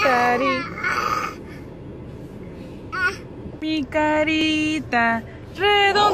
carita. Mi carita redonda.